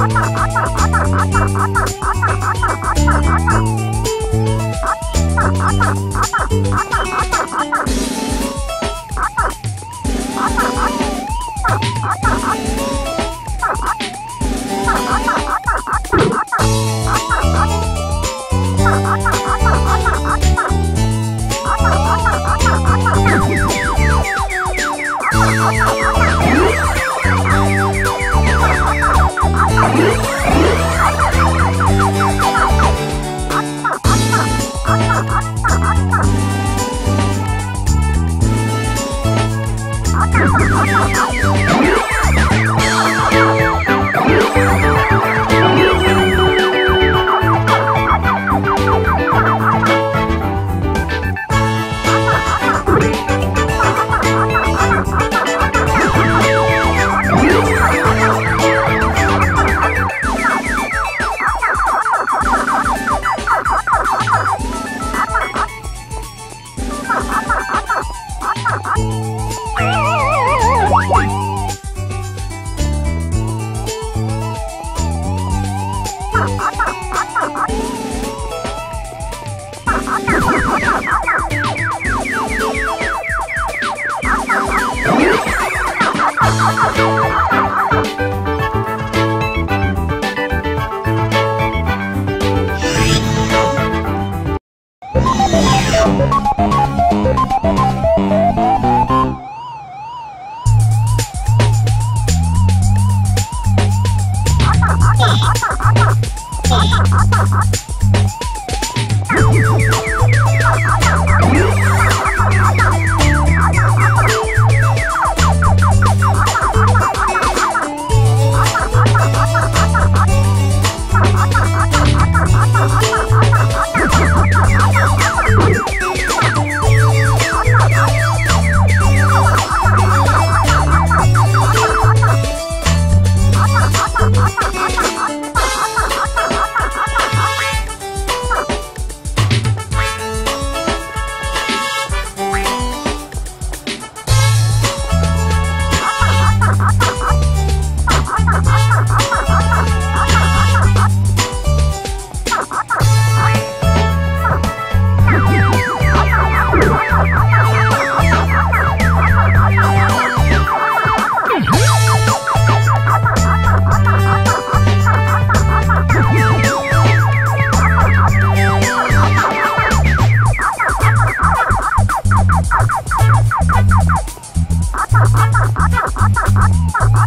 Thank you. Oh, Oh,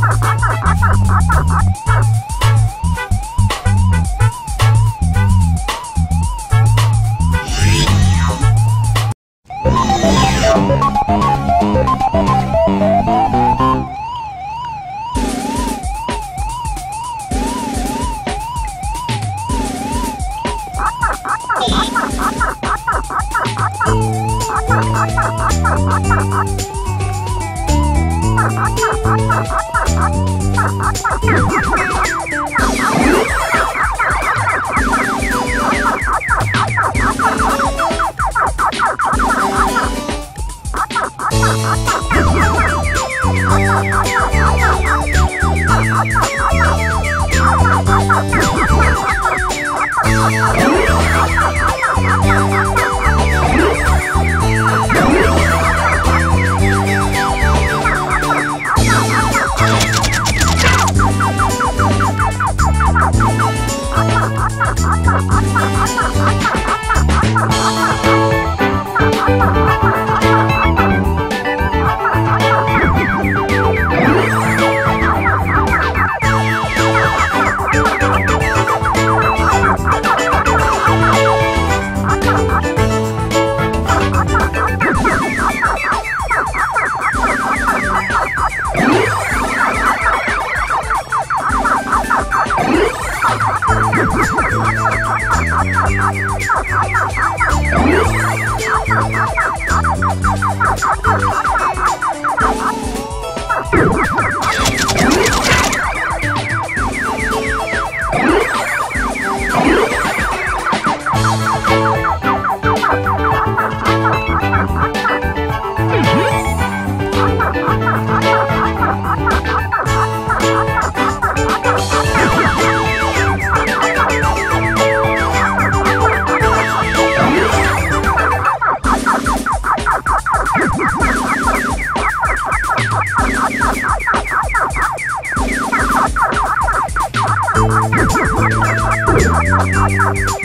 Ha ha ha! Ha ha ha! Ha ha ha! Yeah.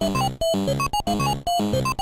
Thank you.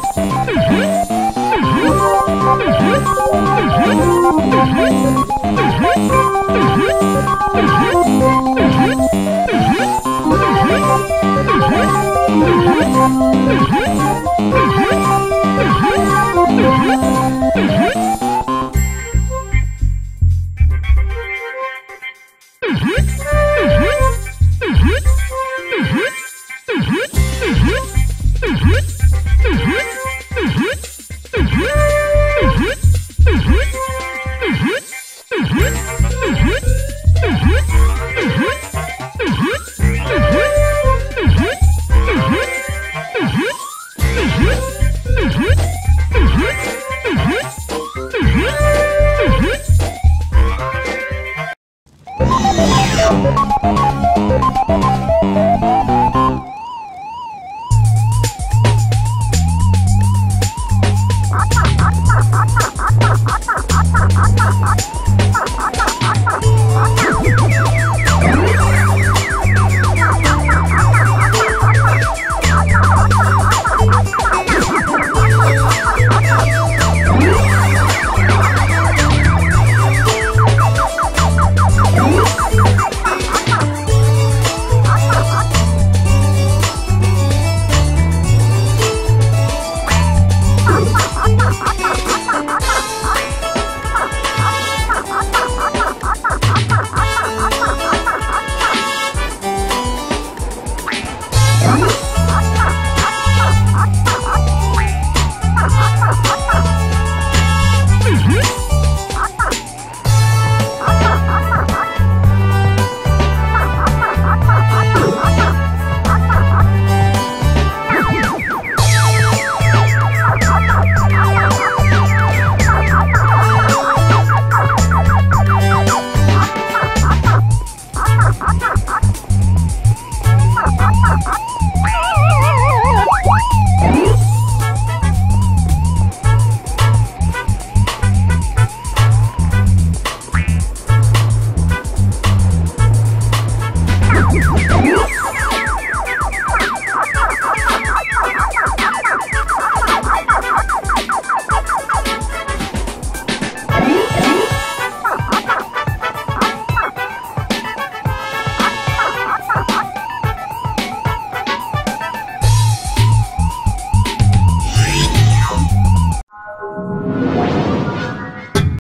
Mm-hmm.